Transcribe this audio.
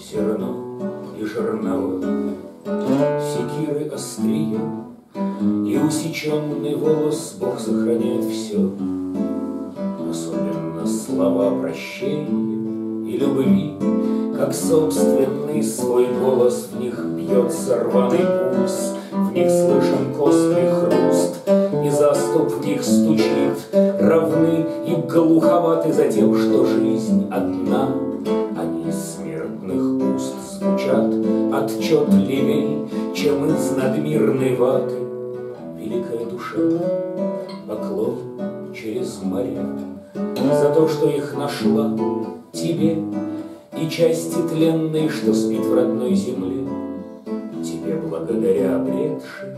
все равно и жернова, Секиры острие, И усеченный волос Бог сохраняет все, Особенно слова прощения и любви, Как собственный свой голос В них бьется рваный пульс, В них слышен костный хруст, И заступ в них стучит, Равны и глуховаты за тем, что жизнь одна. Звучат отчетливей, Чем из надмирной ваты. Великая душа, поклон через моря, За то, что их нашла тебе, И части тленной, что спит в родной земле, Тебе благодаря обретшей